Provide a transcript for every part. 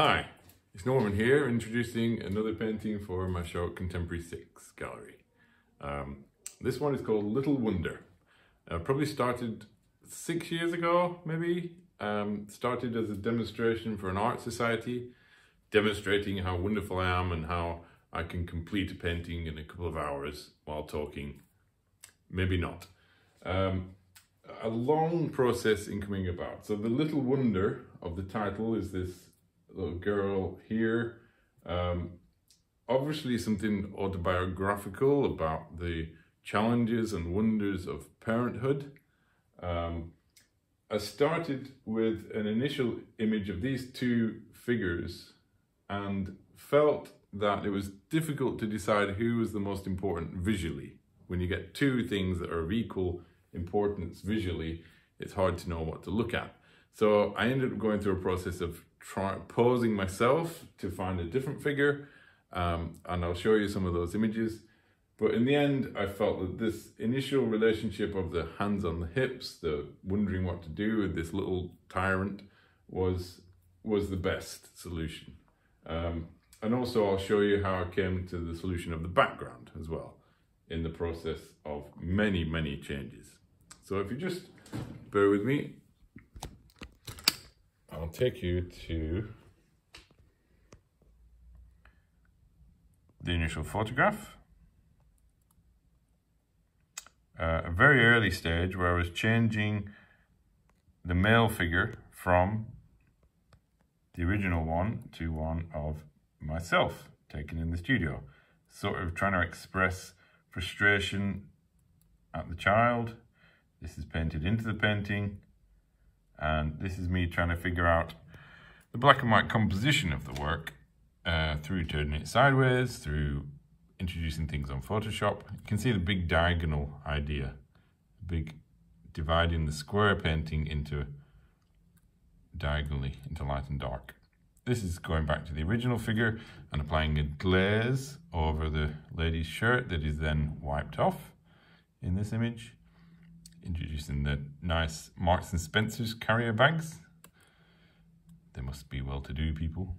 Hi, it's Norman here, introducing another painting for my show Contemporary 6 Gallery. Um, this one is called Little Wonder. Uh, probably started six years ago, maybe. Um, started as a demonstration for an art society, demonstrating how wonderful I am and how I can complete a painting in a couple of hours while talking. Maybe not. Um, a long process in coming about. So the little wonder of the title is this little girl here. Um, obviously something autobiographical about the challenges and wonders of parenthood. Um, I started with an initial image of these two figures and felt that it was difficult to decide who was the most important visually. When you get two things that are of equal importance visually, it's hard to know what to look at. So I ended up going through a process of try, posing myself to find a different figure, um, and I'll show you some of those images. But in the end, I felt that this initial relationship of the hands on the hips, the wondering what to do with this little tyrant, was was the best solution. Um, and also, I'll show you how I came to the solution of the background as well in the process of many, many changes. So if you just bear with me, I'll take you to the initial photograph. Uh, a very early stage where I was changing the male figure from the original one to one of myself taken in the studio. Sort of trying to express frustration at the child this is painted into the painting. And this is me trying to figure out the black and white composition of the work uh, through turning it sideways, through introducing things on Photoshop. You can see the big diagonal idea, big dividing the square painting into diagonally into light and dark. This is going back to the original figure and applying a glaze over the lady's shirt that is then wiped off in this image introducing the nice Marks and Spencer's carrier bags. They must be well-to-do people.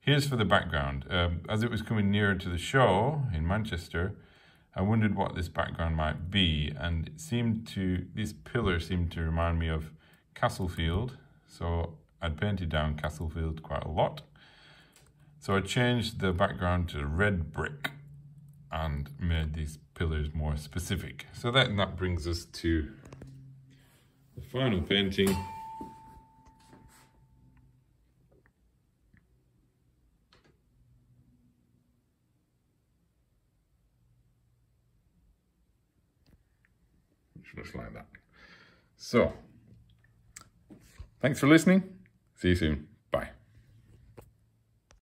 Here's for the background. Um, as it was coming nearer to the show in Manchester, I wondered what this background might be, and it seemed to, this pillar seemed to remind me of Castlefield, so I'd painted down Castlefield quite a lot. So I changed the background to red brick and made these pillars more specific. So that, that brings us to the final painting. Which looks like that. So, thanks for listening. See you soon.